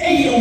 eight